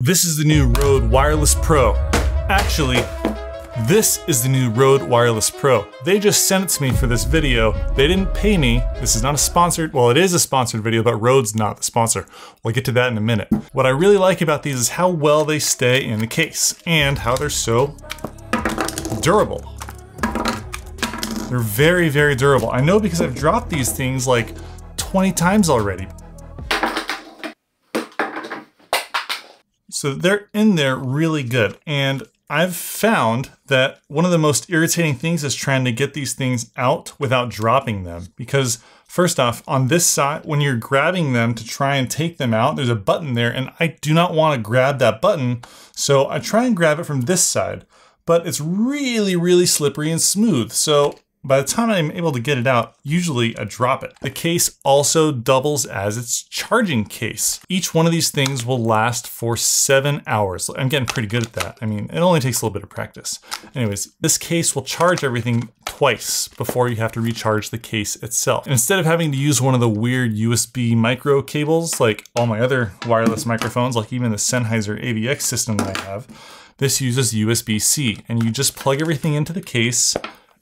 This is the new Rode Wireless Pro. Actually, this is the new Rode Wireless Pro. They just sent it to me for this video. They didn't pay me. This is not a sponsored, well, it is a sponsored video, but Rode's not the sponsor. We'll get to that in a minute. What I really like about these is how well they stay in the case and how they're so durable. They're very, very durable. I know because I've dropped these things like 20 times already. So they're in there really good. And I've found that one of the most irritating things is trying to get these things out without dropping them. Because first off, on this side, when you're grabbing them to try and take them out, there's a button there and I do not want to grab that button. So I try and grab it from this side, but it's really, really slippery and smooth. So by the time I'm able to get it out, usually I drop it. The case also doubles as its charging case. Each one of these things will last for seven hours. I'm getting pretty good at that. I mean, it only takes a little bit of practice. Anyways, this case will charge everything twice before you have to recharge the case itself. And instead of having to use one of the weird USB micro cables, like all my other wireless microphones, like even the Sennheiser AVX system that I have, this uses USB-C and you just plug everything into the case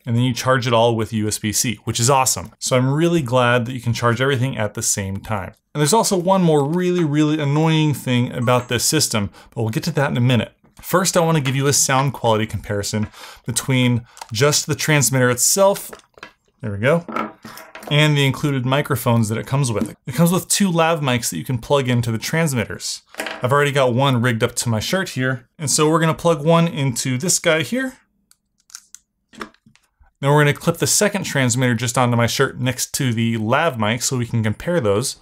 and then you charge it all with USB-C, which is awesome. So I'm really glad that you can charge everything at the same time. And there's also one more really, really annoying thing about this system, but we'll get to that in a minute. First, I wanna give you a sound quality comparison between just the transmitter itself, there we go, and the included microphones that it comes with. It comes with two lav mics that you can plug into the transmitters. I've already got one rigged up to my shirt here, and so we're gonna plug one into this guy here, then we're going to clip the second transmitter just onto my shirt next to the lav mic so we can compare those.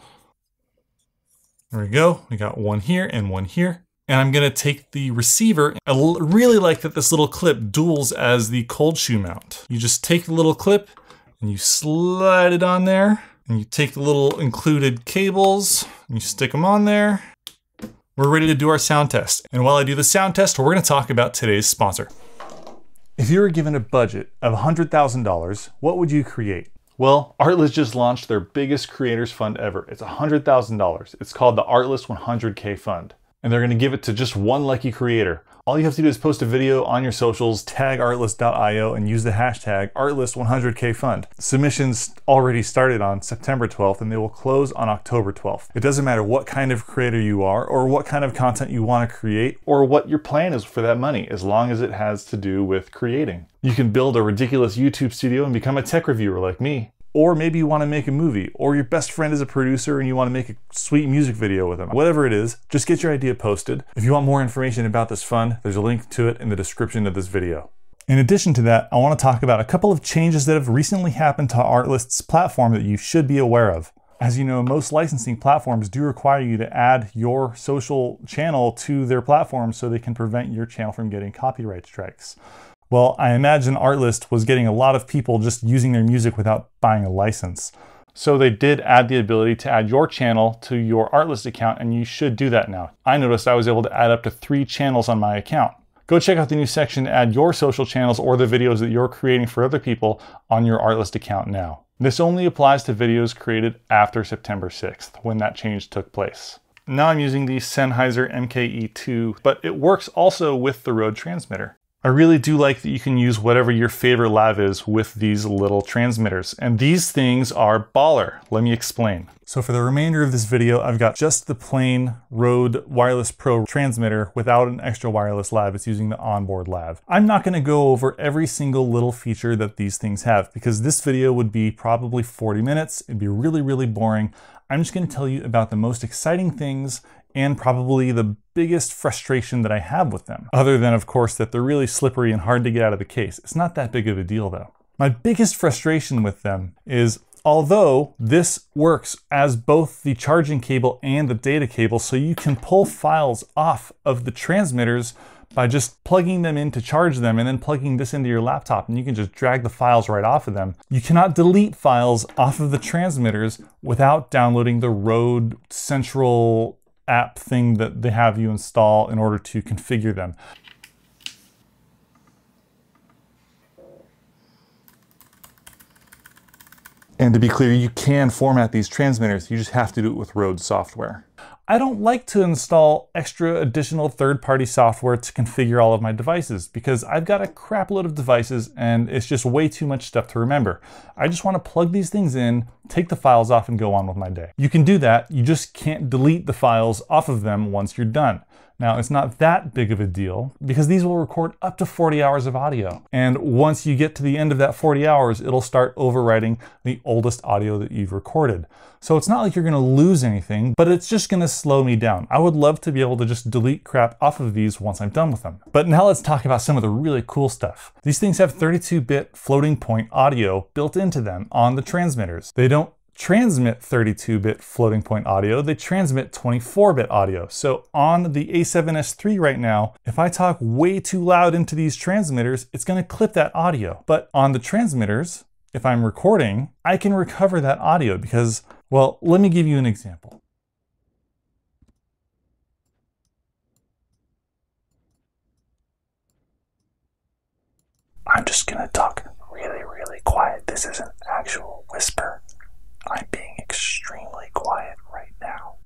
There we go. We got one here and one here. And I'm going to take the receiver. I really like that this little clip duals as the cold shoe mount. You just take the little clip and you slide it on there. And you take the little included cables and you stick them on there. We're ready to do our sound test. And while I do the sound test, we're going to talk about today's sponsor. If you were given a budget of $100,000, what would you create? Well, Artlist just launched their biggest creators fund ever. It's $100,000. It's called the Artlist 100K Fund. And they're gonna give it to just one lucky creator. All you have to do is post a video on your socials, tag artlist.io, and use the hashtag Artlist100kFund. Submissions already started on September 12th and they will close on October 12th. It doesn't matter what kind of creator you are, or what kind of content you want to create, or what your plan is for that money, as long as it has to do with creating. You can build a ridiculous YouTube studio and become a tech reviewer like me. Or maybe you want to make a movie, or your best friend is a producer and you want to make a sweet music video with them. Whatever it is, just get your idea posted. If you want more information about this fund, there's a link to it in the description of this video. In addition to that, I want to talk about a couple of changes that have recently happened to Artlist's platform that you should be aware of. As you know, most licensing platforms do require you to add your social channel to their platform so they can prevent your channel from getting copyright strikes. Well, I imagine Artlist was getting a lot of people just using their music without buying a license. So they did add the ability to add your channel to your Artlist account, and you should do that now. I noticed I was able to add up to three channels on my account. Go check out the new section to add your social channels or the videos that you're creating for other people on your Artlist account now. This only applies to videos created after September 6th, when that change took place. Now I'm using the Sennheiser MKE2, but it works also with the Rode transmitter. I really do like that you can use whatever your favorite lav is with these little transmitters. And these things are baller. Let me explain. So for the remainder of this video, I've got just the plain Rode Wireless Pro transmitter without an extra wireless lav. It's using the onboard lav. I'm not gonna go over every single little feature that these things have because this video would be probably 40 minutes. It'd be really, really boring. I'm just gonna tell you about the most exciting things and probably the biggest frustration that I have with them. Other than, of course, that they're really slippery and hard to get out of the case. It's not that big of a deal though. My biggest frustration with them is although this works as both the charging cable and the data cable, so you can pull files off of the transmitters by just plugging them in to charge them and then plugging this into your laptop and you can just drag the files right off of them. You cannot delete files off of the transmitters without downloading the Rode Central app thing that they have you install in order to configure them. And to be clear, you can format these transmitters. You just have to do it with Rode software. I don't like to install extra additional third-party software to configure all of my devices because I've got a crap load of devices and it's just way too much stuff to remember. I just want to plug these things in, take the files off and go on with my day. You can do that, you just can't delete the files off of them once you're done. Now, it's not that big of a deal because these will record up to 40 hours of audio. And once you get to the end of that 40 hours, it'll start overwriting the oldest audio that you've recorded. So it's not like you're gonna lose anything, but it's just gonna slow me down. I would love to be able to just delete crap off of these once I'm done with them. But now let's talk about some of the really cool stuff. These things have 32-bit floating point audio built into them on the transmitters. They don't transmit 32-bit floating point audio, they transmit 24-bit audio. So on the A7S III right now, if I talk way too loud into these transmitters, it's gonna clip that audio. But on the transmitters, if I'm recording, I can recover that audio because, well, let me give you an example. I'm just gonna talk really, really quiet. This is an actual whisper. I'm being extremely quiet right now.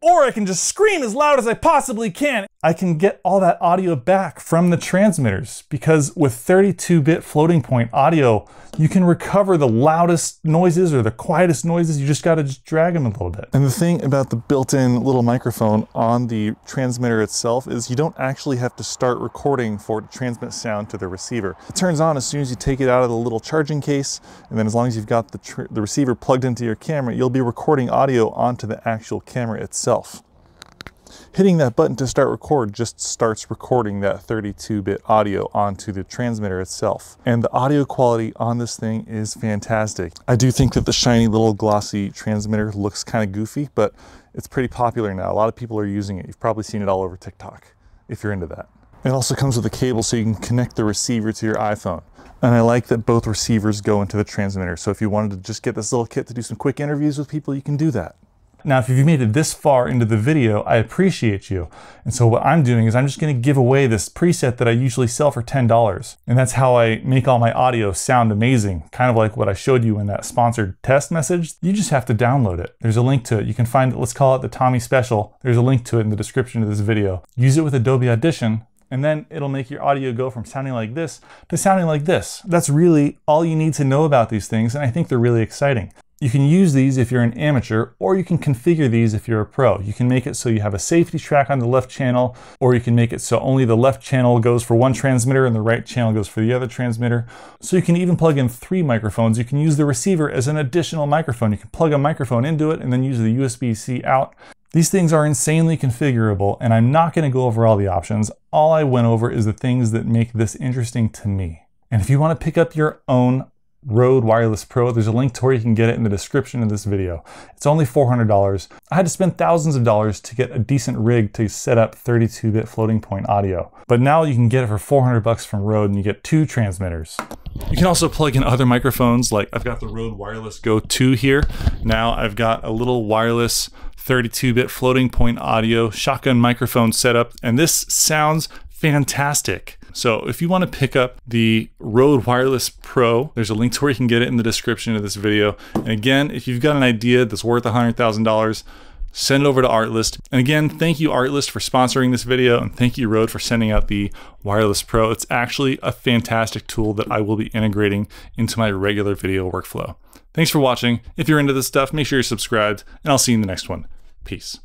Or I can just scream as loud as I possibly can. I can get all that audio back from the transmitters because with 32-bit floating point audio, you can recover the loudest noises or the quietest noises. You just got to just drag them a little bit. And the thing about the built-in little microphone on the transmitter itself is you don't actually have to start recording for it to transmit sound to the receiver. It turns on as soon as you take it out of the little charging case, and then as long as you've got the, the receiver plugged into your camera, you'll be recording audio onto the actual camera itself hitting that button to start record just starts recording that 32-bit audio onto the transmitter itself. And the audio quality on this thing is fantastic. I do think that the shiny little glossy transmitter looks kind of goofy, but it's pretty popular now. A lot of people are using it. You've probably seen it all over TikTok if you're into that. It also comes with a cable so you can connect the receiver to your iPhone. And I like that both receivers go into the transmitter. So if you wanted to just get this little kit to do some quick interviews with people, you can do that. Now, if you've made it this far into the video, I appreciate you. And so what I'm doing is I'm just gonna give away this preset that I usually sell for $10. And that's how I make all my audio sound amazing, kind of like what I showed you in that sponsored test message. You just have to download it. There's a link to it. You can find it, let's call it the Tommy Special. There's a link to it in the description of this video. Use it with Adobe Audition, and then it'll make your audio go from sounding like this to sounding like this. That's really all you need to know about these things, and I think they're really exciting. You can use these if you're an amateur, or you can configure these if you're a pro. You can make it so you have a safety track on the left channel, or you can make it so only the left channel goes for one transmitter and the right channel goes for the other transmitter. So you can even plug in three microphones. You can use the receiver as an additional microphone. You can plug a microphone into it and then use the USB-C out. These things are insanely configurable, and I'm not going to go over all the options. All I went over is the things that make this interesting to me. And if you want to pick up your own Rode Wireless Pro. There's a link to where you can get it in the description of this video. It's only $400. I had to spend thousands of dollars to get a decent rig to set up 32-bit floating point audio. But now you can get it for 400 bucks from Rode and you get two transmitters. You can also plug in other microphones like I've got the Rode Wireless Go 2 here. Now I've got a little wireless 32-bit floating point audio shotgun microphone setup and this sounds fantastic. So if you want to pick up the Rode Wireless Pro, there's a link to where you can get it in the description of this video. And again, if you've got an idea that's worth $100,000, send it over to Artlist. And again, thank you Artlist for sponsoring this video and thank you Rode for sending out the Wireless Pro. It's actually a fantastic tool that I will be integrating into my regular video workflow. Thanks for watching. If you're into this stuff, make sure you're subscribed and I'll see you in the next one. Peace.